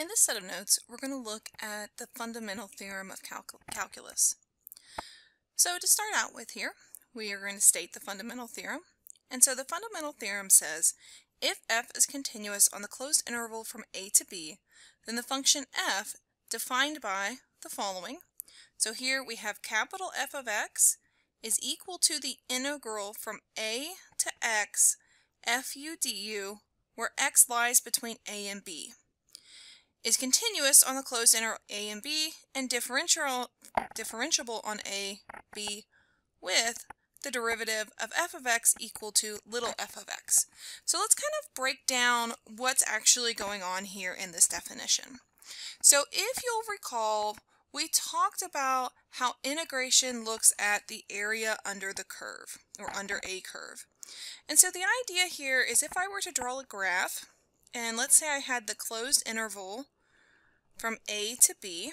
In this set of notes, we're going to look at the fundamental theorem of calcul calculus. So to start out with here, we are going to state the fundamental theorem. And so the fundamental theorem says, if f is continuous on the closed interval from a to b, then the function f, defined by the following. So here we have capital F of x is equal to the integral from a to x fu du, where x lies between a and b is continuous on the closed interval a and b and differential, differentiable on a, b with the derivative of f of x equal to little f of x. So let's kind of break down what's actually going on here in this definition. So if you'll recall, we talked about how integration looks at the area under the curve, or under a curve. And so the idea here is if I were to draw a graph, and let's say I had the closed interval from A to B.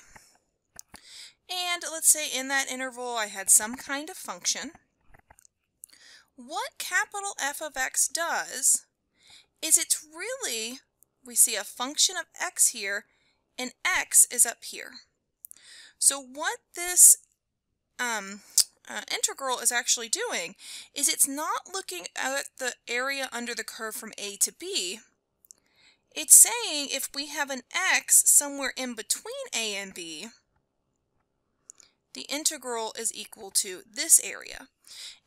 And let's say in that interval I had some kind of function. What capital F of x does is it's really, we see a function of x here, and x is up here. So what this um, uh, integral is actually doing is it's not looking at the area under the curve from A to B. It's saying if we have an x somewhere in between A and B, the integral is equal to this area.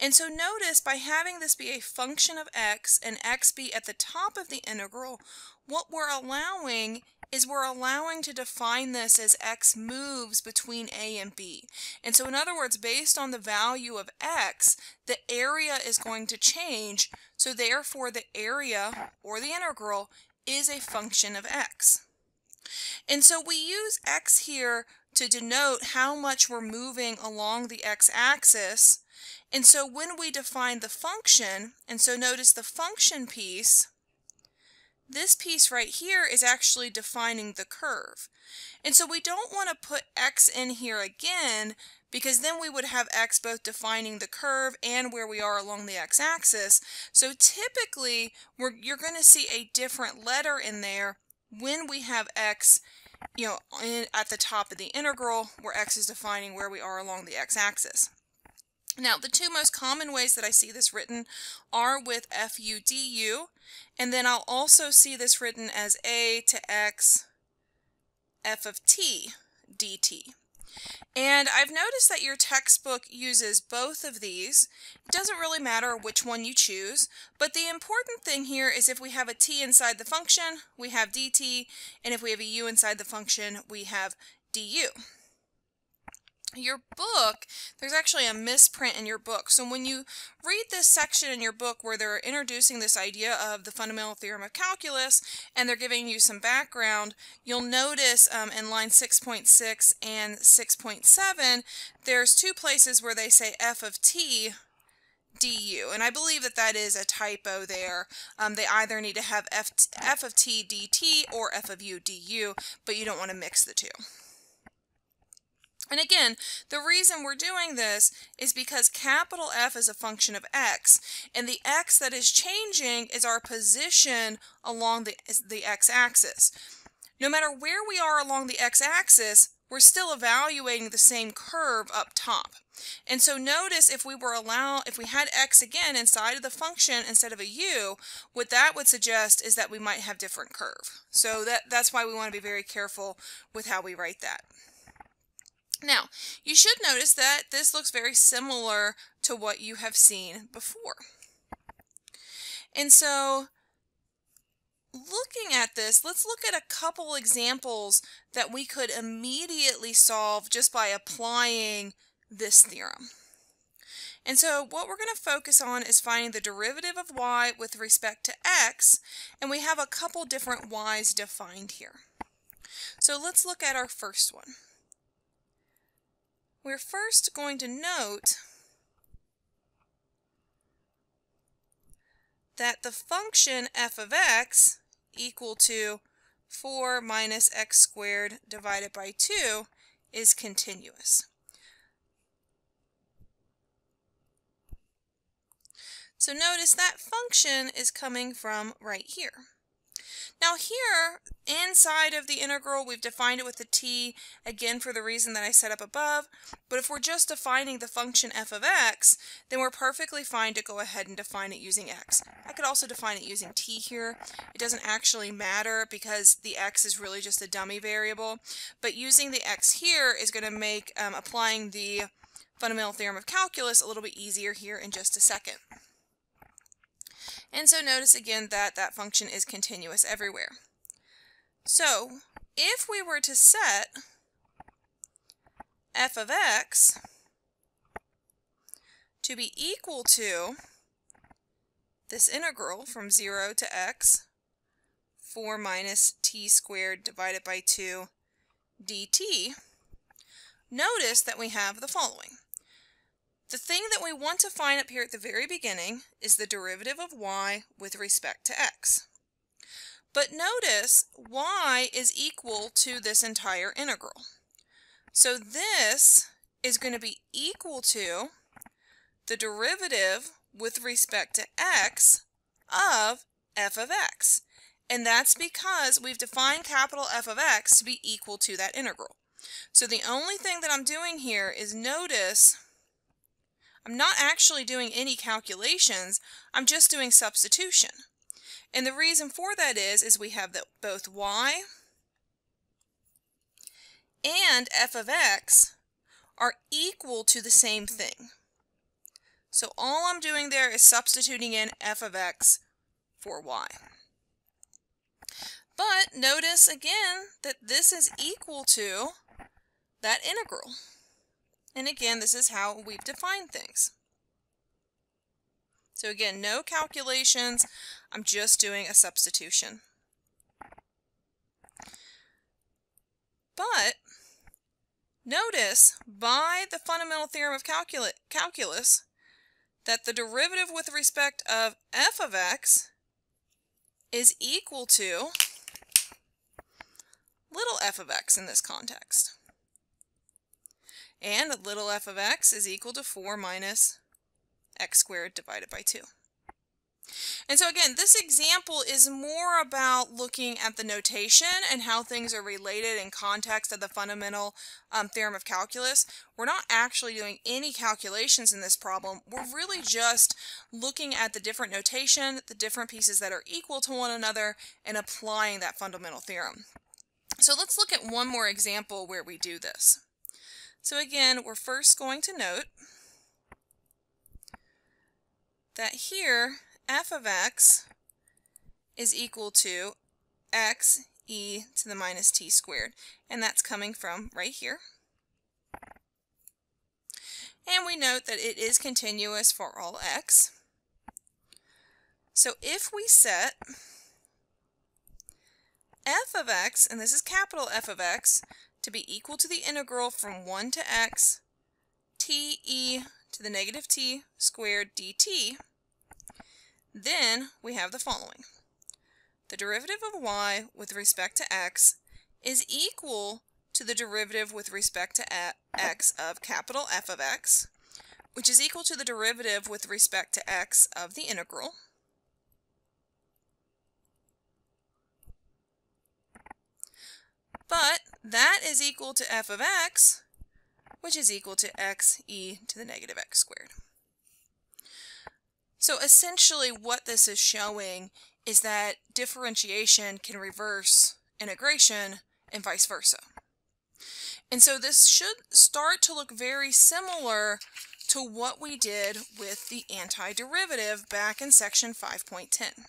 And so notice by having this be a function of x and x be at the top of the integral, what we're allowing is we're allowing to define this as x moves between a and b. And so in other words, based on the value of x, the area is going to change. So therefore the area, or the integral, is a function of x. And so we use x here to denote how much we're moving along the x-axis. And so when we define the function, and so notice the function piece, this piece right here is actually defining the curve. And so we don't want to put x in here again because then we would have x both defining the curve and where we are along the x-axis. So typically, you're going to see a different letter in there when we have x you know, in, at the top of the integral where x is defining where we are along the x-axis. Now, the two most common ways that I see this written are with fu du, and then I'll also see this written as a to x f of t dt. And I've noticed that your textbook uses both of these. It doesn't really matter which one you choose, but the important thing here is if we have a t inside the function, we have dt, and if we have a u inside the function, we have du your book, there's actually a misprint in your book. So when you read this section in your book where they're introducing this idea of the fundamental theorem of calculus and they're giving you some background, you'll notice um, in line 6.6 and 6.7, there's two places where they say f of t du. And I believe that that is a typo there. Um, they either need to have f, f of t dt or f of u du, but you don't want to mix the two. And again, the reason we're doing this is because capital F is a function of x, and the x that is changing is our position along the, the x-axis. No matter where we are along the x-axis, we're still evaluating the same curve up top. And so notice if we were allow if we had x again inside of the function instead of a u, what that would suggest is that we might have different curve. So that, that's why we want to be very careful with how we write that. Now, you should notice that this looks very similar to what you have seen before. And so, looking at this, let's look at a couple examples that we could immediately solve just by applying this theorem. And so what we're going to focus on is finding the derivative of y with respect to x, and we have a couple different y's defined here. So let's look at our first one we're first going to note that the function f of x equal to 4 minus x squared divided by 2 is continuous. So notice that function is coming from right here. Now here, inside of the integral, we've defined it with a t, again for the reason that I set up above, but if we're just defining the function f of x, then we're perfectly fine to go ahead and define it using x. I could also define it using t here. It doesn't actually matter because the x is really just a dummy variable, but using the x here is going to make um, applying the fundamental theorem of calculus a little bit easier here in just a second. And so notice again that that function is continuous everywhere. So if we were to set f of x to be equal to this integral from 0 to x, 4 minus t squared divided by 2 dt, notice that we have the following. The thing that we want to find up here at the very beginning is the derivative of y with respect to x. But notice y is equal to this entire integral. So this is going to be equal to the derivative with respect to x of f of x. And that's because we've defined capital F of x to be equal to that integral. So the only thing that I'm doing here is notice I'm not actually doing any calculations, I'm just doing substitution. And the reason for that is, is we have that both y and f of x are equal to the same thing. So all I'm doing there is substituting in f of x for y. But notice again that this is equal to that integral. And again, this is how we've defined things. So again, no calculations. I'm just doing a substitution. But notice by the fundamental theorem of calcul calculus that the derivative with respect of f of x is equal to little f of x in this context. And little f of x is equal to 4 minus x squared divided by 2. And so again, this example is more about looking at the notation and how things are related in context of the fundamental um, theorem of calculus. We're not actually doing any calculations in this problem. We're really just looking at the different notation, the different pieces that are equal to one another, and applying that fundamental theorem. So let's look at one more example where we do this. So again, we're first going to note that here f of x is equal to x e to the minus t squared. And that's coming from right here. And we note that it is continuous for all x. So if we set f of x, and this is capital F of x, to be equal to the integral from 1 to x t e to the negative t squared dt, then we have the following. The derivative of y with respect to x is equal to the derivative with respect to x of capital F of x, which is equal to the derivative with respect to x of the integral, But that is equal to f of x, which is equal to x e to the negative x squared. So essentially what this is showing is that differentiation can reverse integration and vice versa. And so this should start to look very similar to what we did with the antiderivative back in section 5.10.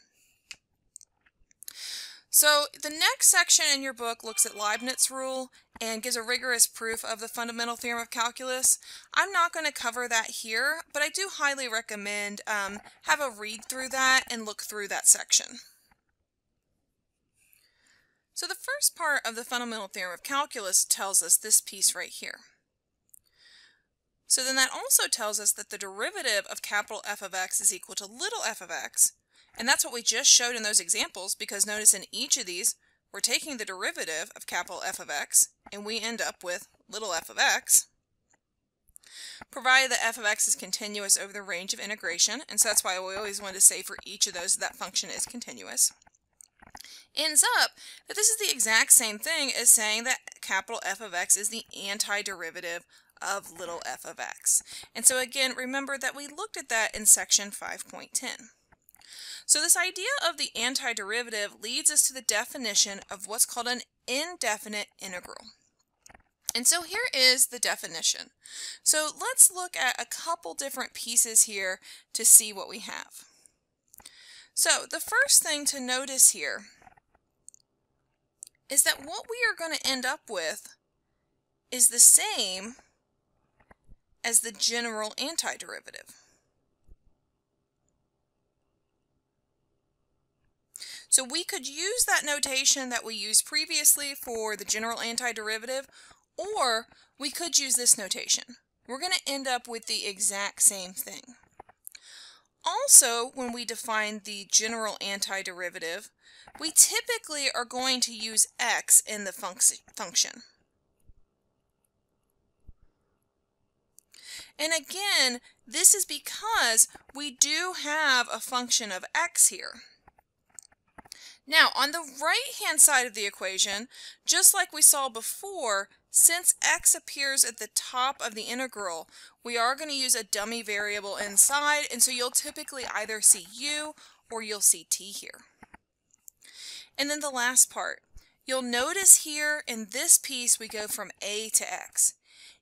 So the next section in your book looks at Leibniz rule and gives a rigorous proof of the fundamental theorem of calculus. I'm not going to cover that here, but I do highly recommend um, have a read through that and look through that section. So the first part of the fundamental theorem of calculus tells us this piece right here. So then that also tells us that the derivative of capital F of x is equal to little f of x, and that's what we just showed in those examples because notice in each of these, we're taking the derivative of capital F of x and we end up with little f of x provided that f of x is continuous over the range of integration, and so that's why we always want to say for each of those that function is continuous. ends up that this is the exact same thing as saying that capital F of x is the antiderivative of little f of x. And so again, remember that we looked at that in section 5.10. So this idea of the antiderivative leads us to the definition of what's called an indefinite integral. And so here is the definition. So let's look at a couple different pieces here to see what we have. So the first thing to notice here is that what we are going to end up with is the same as the general antiderivative. So we could use that notation that we used previously for the general antiderivative, or we could use this notation. We're going to end up with the exact same thing. Also, when we define the general antiderivative, we typically are going to use x in the func function. And again, this is because we do have a function of x here. Now, on the right-hand side of the equation, just like we saw before, since x appears at the top of the integral, we are going to use a dummy variable inside, and so you'll typically either see u or you'll see t here. And then the last part, you'll notice here in this piece we go from a to x.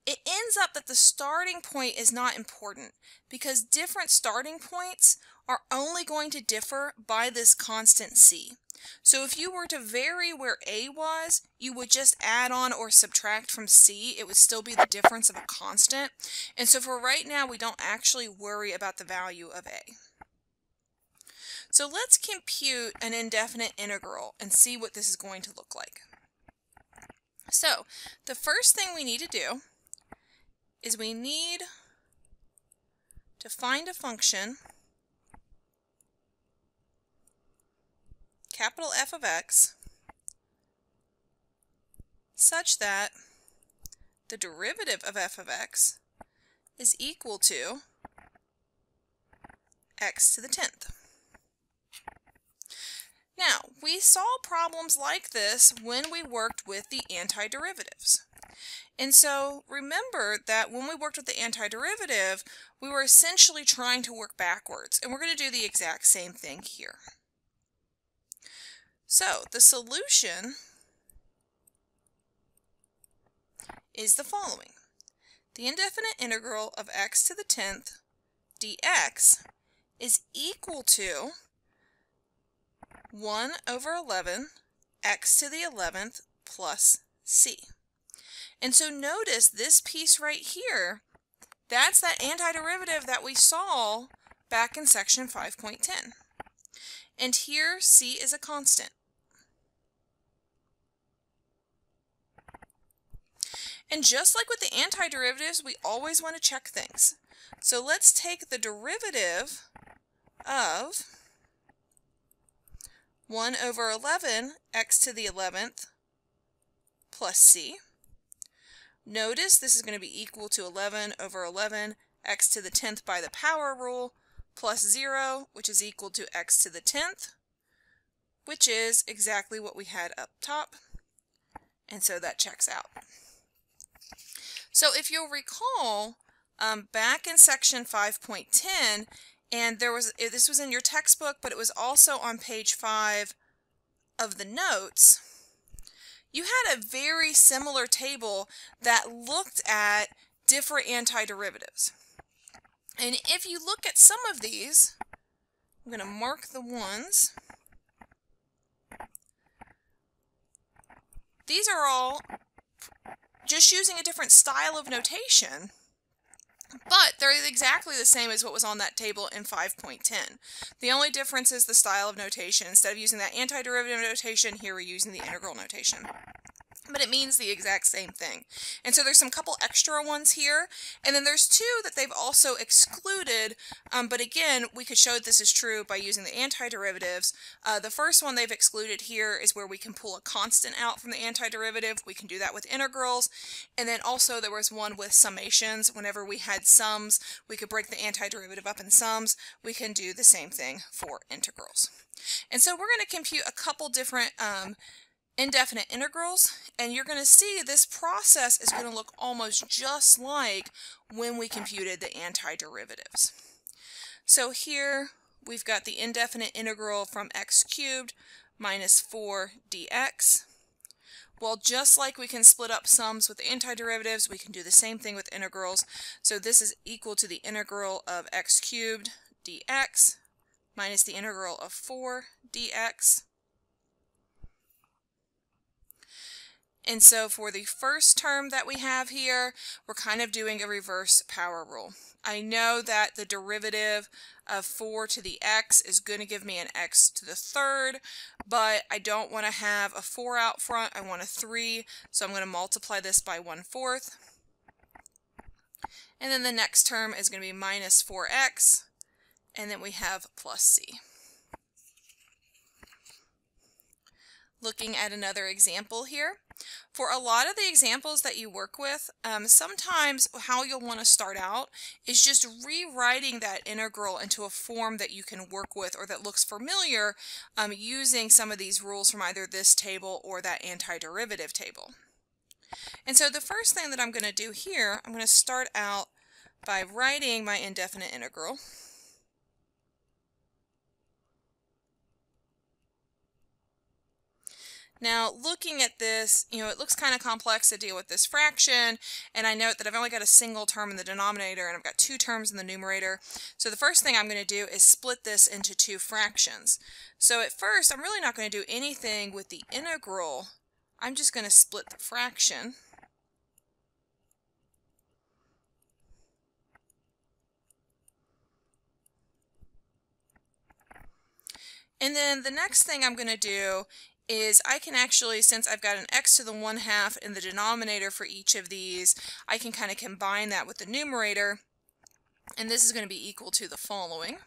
It ends up that the starting point is not important because different starting points are only going to differ by this constant c. So if you were to vary where A was, you would just add on or subtract from C. It would still be the difference of a constant. And so for right now, we don't actually worry about the value of A. So let's compute an indefinite integral and see what this is going to look like. So the first thing we need to do is we need to find a function capital F of x such that the derivative of f of x is equal to x to the 10th. Now, we saw problems like this when we worked with the antiderivatives. And so remember that when we worked with the antiderivative, we were essentially trying to work backwards. And we're going to do the exact same thing here. So the solution is the following. The indefinite integral of x to the 10th dx is equal to 1 over 11 x to the 11th plus c. And so notice this piece right here, that's that antiderivative that we saw back in section 5.10. And here c is a constant. And just like with the antiderivatives, we always want to check things. So let's take the derivative of 1 over 11 x to the 11th plus c. Notice this is going to be equal to 11 over 11 x to the 10th by the power rule plus 0, which is equal to x to the 10th, which is exactly what we had up top. And so that checks out. So if you'll recall, um, back in section 5.10, and there was this was in your textbook, but it was also on page 5 of the notes, you had a very similar table that looked at different antiderivatives. And if you look at some of these, I'm going to mark the ones. These are all just using a different style of notation. But they're exactly the same as what was on that table in 5.10. The only difference is the style of notation. Instead of using that antiderivative notation, here we're using the integral notation. But it means the exact same thing. And so there's some couple extra ones here, and then there's two that they've also excluded, um, but again, we could show that this is true by using the antiderivatives. Uh, the first one they've excluded here is where we can pull a constant out from the antiderivative. We can do that with integrals, and then also there was one with summations. Whenever we had sums, we could break the antiderivative up in sums. We can do the same thing for integrals. And so we're going to compute a couple different um, indefinite integrals and you're going to see this process is going to look almost just like when we computed the antiderivatives. So here we've got the indefinite integral from x cubed minus 4 dx. Well, just like we can split up sums with antiderivatives, we can do the same thing with integrals. So this is equal to the integral of x cubed dx minus the integral of 4 dx And so for the first term that we have here, we're kind of doing a reverse power rule. I know that the derivative of 4 to the x is going to give me an x to the third, but I don't want to have a 4 out front. I want a 3, so I'm going to multiply this by 1 fourth. And then the next term is going to be minus 4x, and then we have plus c. Looking at another example here, for a lot of the examples that you work with, um, sometimes how you'll want to start out is just rewriting that integral into a form that you can work with or that looks familiar um, using some of these rules from either this table or that antiderivative table. And so the first thing that I'm going to do here, I'm going to start out by writing my indefinite integral. Now, looking at this, you know, it looks kind of complex to deal with this fraction, and I note that I've only got a single term in the denominator, and I've got two terms in the numerator. So the first thing I'm going to do is split this into two fractions. So at first, I'm really not going to do anything with the integral. I'm just going to split the fraction. And then the next thing I'm going to do is I can actually, since I've got an x to the 1 half in the denominator for each of these, I can kind of combine that with the numerator, and this is going to be equal to the following.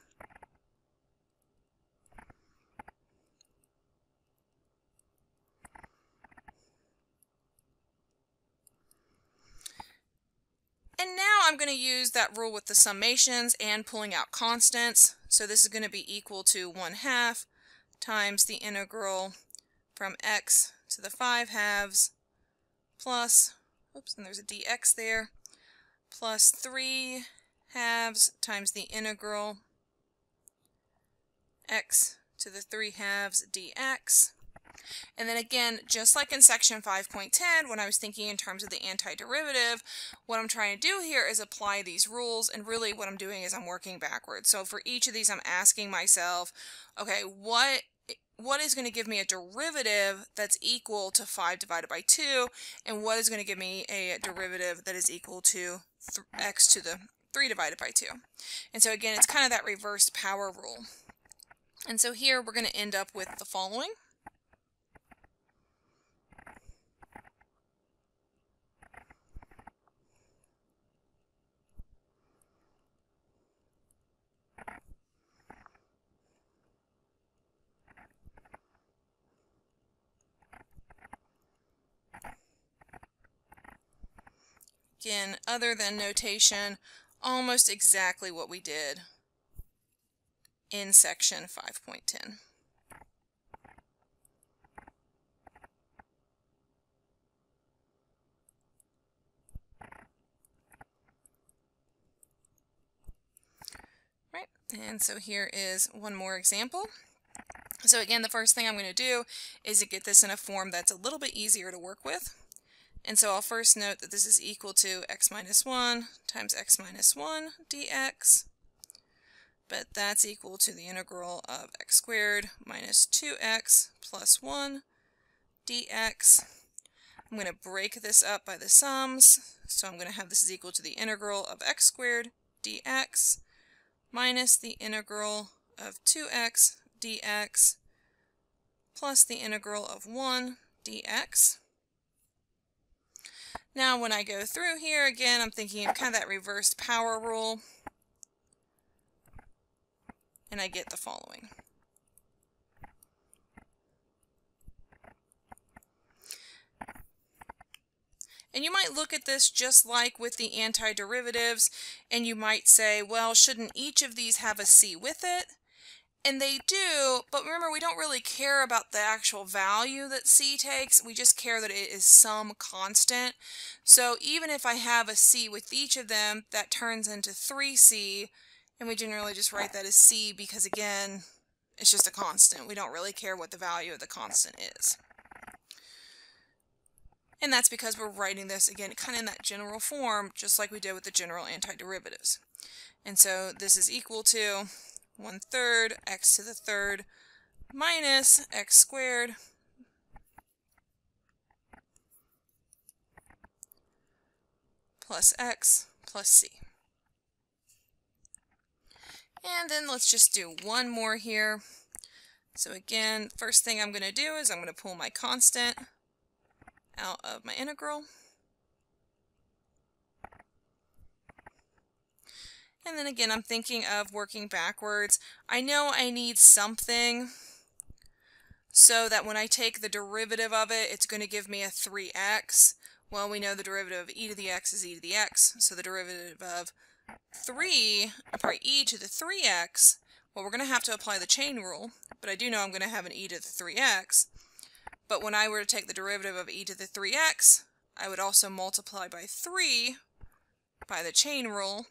And now I'm going to use that rule with the summations and pulling out constants. So this is going to be equal to 1 half times the integral from x to the 5 halves plus, oops, and there's a dx there, plus 3 halves times the integral x to the 3 halves dx. And then again, just like in section 5.10, when I was thinking in terms of the antiderivative, what I'm trying to do here is apply these rules, and really what I'm doing is I'm working backwards. So for each of these, I'm asking myself, okay, what what is going to give me a derivative that's equal to 5 divided by 2, and what is going to give me a derivative that is equal to x to the 3 divided by 2. And so again, it's kind of that reverse power rule. And so here we're going to end up with the following. Again, other than notation, almost exactly what we did in section 5.10. Right, and so here is one more example. So again, the first thing I'm going to do is to get this in a form that's a little bit easier to work with. And so I'll first note that this is equal to x minus 1 times x minus 1 dx, but that's equal to the integral of x squared minus 2x plus 1 dx. I'm going to break this up by the sums, so I'm going to have this is equal to the integral of x squared dx minus the integral of 2x dx plus the integral of 1 dx. Now when I go through here, again, I'm thinking of kind of that reversed power rule. And I get the following. And you might look at this just like with the antiderivatives, and you might say, well, shouldn't each of these have a c with it? And they do, but remember, we don't really care about the actual value that c takes. We just care that it is some constant. So even if I have a c with each of them, that turns into 3c, and we generally just write that as c because, again, it's just a constant. We don't really care what the value of the constant is. And that's because we're writing this, again, kind of in that general form, just like we did with the general antiderivatives. And so this is equal to 1 third x to the third minus x squared plus x plus c. And then let's just do one more here. So again, first thing I'm going to do is I'm going to pull my constant out of my integral. And then again, I'm thinking of working backwards. I know I need something so that when I take the derivative of it, it's going to give me a 3x. Well, we know the derivative of e to the x is e to the x, so the derivative of 3, sorry, e to the 3x, well, we're going to have to apply the chain rule, but I do know I'm going to have an e to the 3x. But when I were to take the derivative of e to the 3x, I would also multiply by 3 by the chain rule.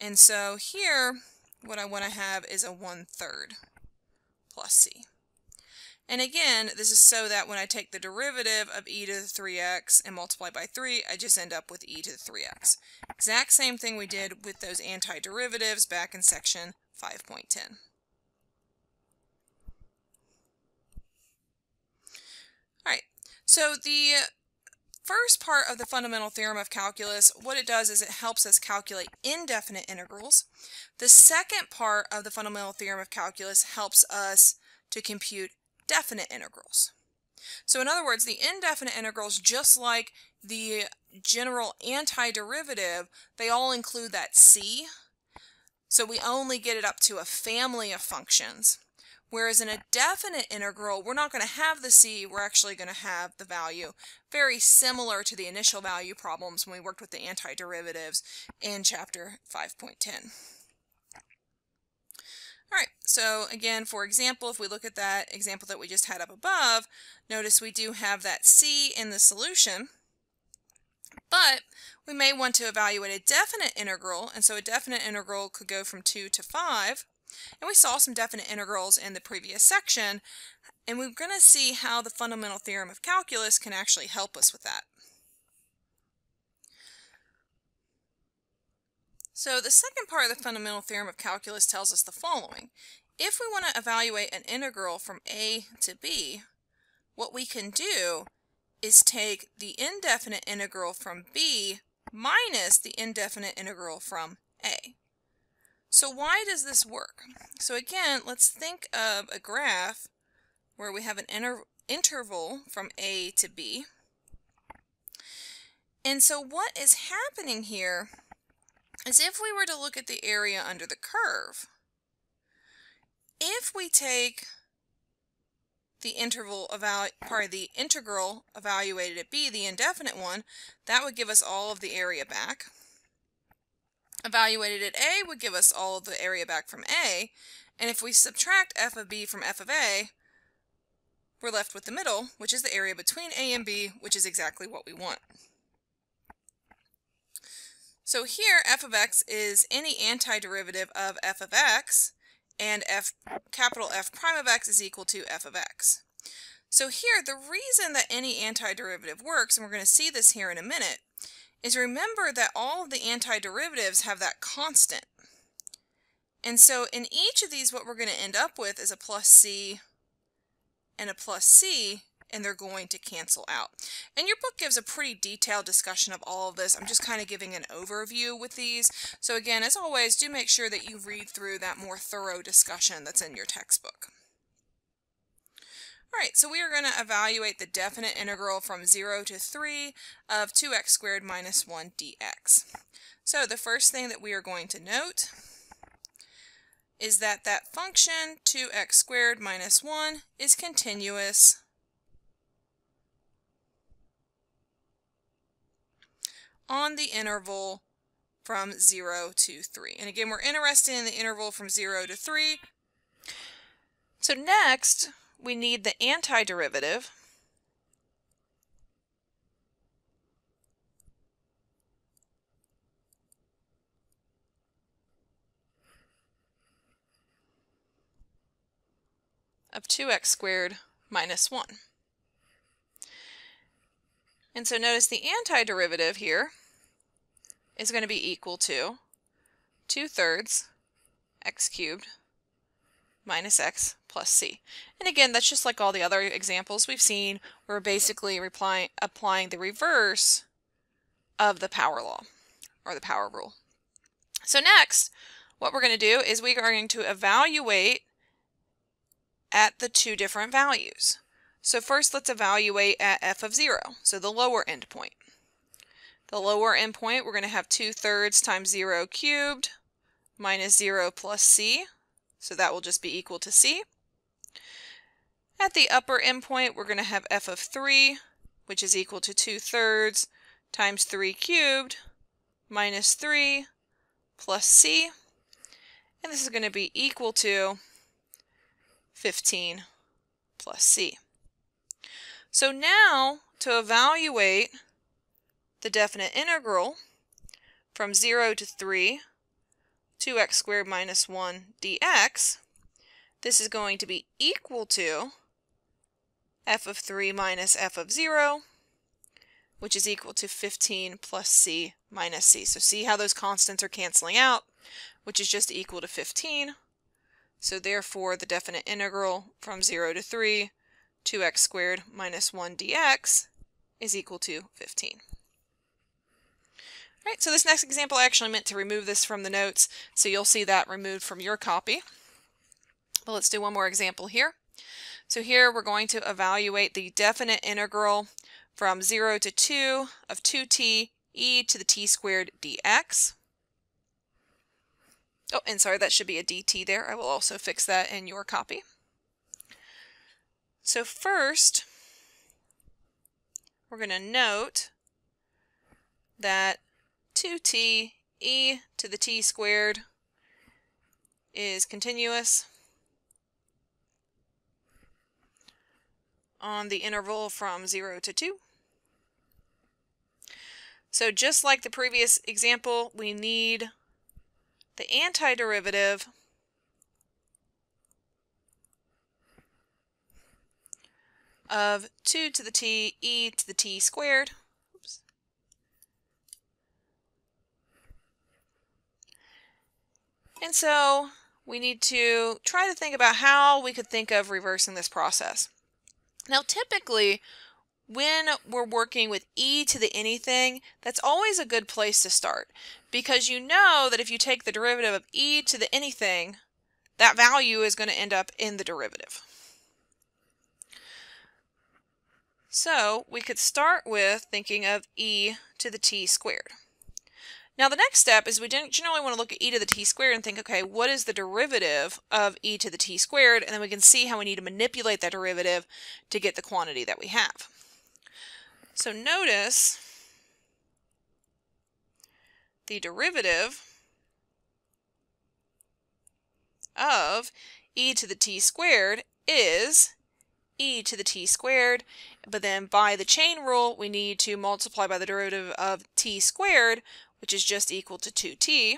And so here, what I want to have is a 1 third plus c. And again, this is so that when I take the derivative of e to the 3x and multiply by 3, I just end up with e to the 3x. Exact same thing we did with those antiderivatives back in section 5.10. All right, So the first part of the fundamental theorem of calculus, what it does is it helps us calculate indefinite integrals. The second part of the fundamental theorem of calculus helps us to compute definite integrals. So in other words, the indefinite integrals, just like the general antiderivative, they all include that c. So we only get it up to a family of functions. Whereas in a definite integral, we're not going to have the c, we're actually going to have the value. Very similar to the initial value problems when we worked with the antiderivatives in chapter 5.10. Alright, so again, for example, if we look at that example that we just had up above, notice we do have that c in the solution, but we may want to evaluate a definite integral, and so a definite integral could go from 2 to 5. And we saw some definite integrals in the previous section, and we're going to see how the fundamental theorem of calculus can actually help us with that. So the second part of the fundamental theorem of calculus tells us the following. If we want to evaluate an integral from a to b, what we can do is take the indefinite integral from b minus the indefinite integral from a. So why does this work? So again, let's think of a graph where we have an inter interval from A to B. And so what is happening here is if we were to look at the area under the curve, if we take the interval part the integral evaluated at b, the indefinite one, that would give us all of the area back evaluated at A would give us all the area back from A, and if we subtract f of b from f of a, we're left with the middle, which is the area between a and b, which is exactly what we want. So here, f of x is any antiderivative of f of x, and f capital F prime of x is equal to f of x. So here, the reason that any antiderivative works, and we're going to see this here in a minute, is remember that all of the antiderivatives have that constant. And so in each of these, what we're going to end up with is a plus c and a plus c, and they're going to cancel out. And your book gives a pretty detailed discussion of all of this. I'm just kind of giving an overview with these. So again, as always, do make sure that you read through that more thorough discussion that's in your textbook. All right, so we are going to evaluate the definite integral from 0 to 3 of 2x squared minus 1 dx. So the first thing that we are going to note is that that function 2x squared minus 1 is continuous on the interval from 0 to 3. And again, we're interested in the interval from 0 to 3. So next, we need the antiderivative of 2x squared minus 1. And so notice the antiderivative here is going to be equal to 2 thirds x cubed minus x plus c. And again, that's just like all the other examples we've seen. We're basically applying the reverse of the power law or the power rule. So next, what we're going to do is we are going to evaluate at the two different values. So first let's evaluate at f of 0, so the lower endpoint. The lower endpoint, we're going to have 2 thirds times 0 cubed minus 0 plus c, so that will just be equal to c. At the upper endpoint, we're going to have f of 3, which is equal to 2 thirds times 3 cubed minus 3 plus c. And this is going to be equal to 15 plus c. So now, to evaluate the definite integral from 0 to 3, 2x squared minus 1 dx, this is going to be equal to f of 3 minus f of 0, which is equal to 15 plus c minus c. So see how those constants are canceling out, which is just equal to 15. So therefore, the definite integral from 0 to 3, 2x squared minus 1 dx is equal to 15. Right, so this next example I actually meant to remove this from the notes, so you'll see that removed from your copy. But let's do one more example here. So here we're going to evaluate the definite integral from 0 to 2 of 2t e to the t squared dx. Oh, and sorry, that should be a dt there. I will also fix that in your copy. So first, we're going to note that 2t e to the t squared is continuous on the interval from 0 to 2. So just like the previous example, we need the antiderivative of 2 to the t e to the t squared. And so we need to try to think about how we could think of reversing this process. Now typically when we're working with e to the anything, that's always a good place to start because you know that if you take the derivative of e to the anything, that value is going to end up in the derivative. So we could start with thinking of e to the t squared. Now the next step is we generally want to look at e to the t squared and think, okay, what is the derivative of e to the t squared? And then we can see how we need to manipulate that derivative to get the quantity that we have. So notice the derivative of e to the t squared is e to the t squared, but then by the chain rule, we need to multiply by the derivative of t squared, which is just equal to 2t.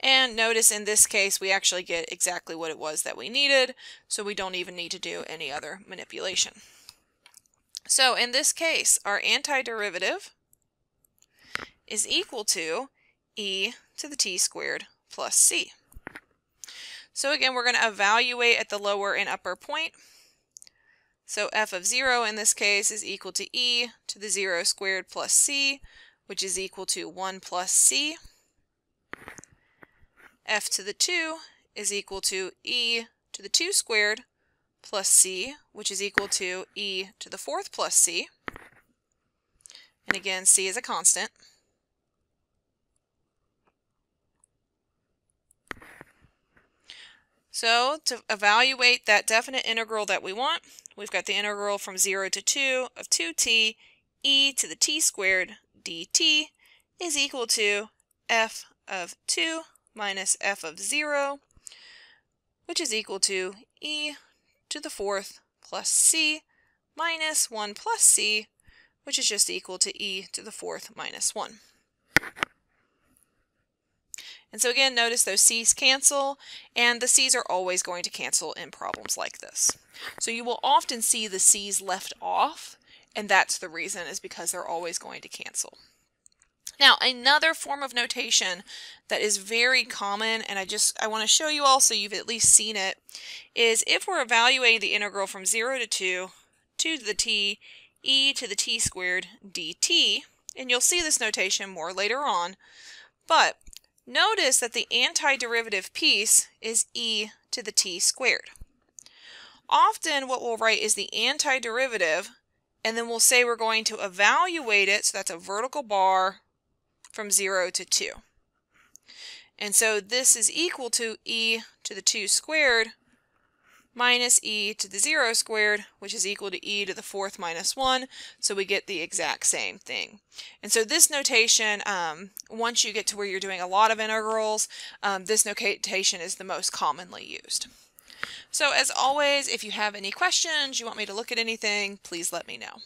And notice in this case, we actually get exactly what it was that we needed, so we don't even need to do any other manipulation. So in this case, our antiderivative is equal to e to the t squared plus c. So again, we're going to evaluate at the lower and upper point. So f of 0 in this case is equal to e to the 0 squared plus c, which is equal to 1 plus c f to the 2 is equal to e to the 2 squared plus c, which is equal to e to the fourth plus c. And again, c is a constant. So to evaluate that definite integral that we want, we've got the integral from 0 to 2 of 2t e to the t squared dt is equal to f of 2 minus f of 0, which is equal to e to the fourth plus c minus 1 plus c, which is just equal to e to the fourth minus 1. And so again, notice those C's cancel, and the C's are always going to cancel in problems like this. So you will often see the C's left off, and that's the reason is because they're always going to cancel. Now, another form of notation that is very common, and I just I want to show you all so you've at least seen it, is if we're evaluating the integral from 0 to 2, 2 to the t, e to the t squared dt, and you'll see this notation more later on, but Notice that the antiderivative piece is e to the t squared. Often what we'll write is the antiderivative and then we'll say we're going to evaluate it, so that's a vertical bar from 0 to 2. And so this is equal to e to the 2 squared minus e to the 0 squared, which is equal to e to the fourth minus 1, so we get the exact same thing. And so this notation, um, once you get to where you're doing a lot of integrals, um, this notation is the most commonly used. So as always, if you have any questions, you want me to look at anything, please let me know.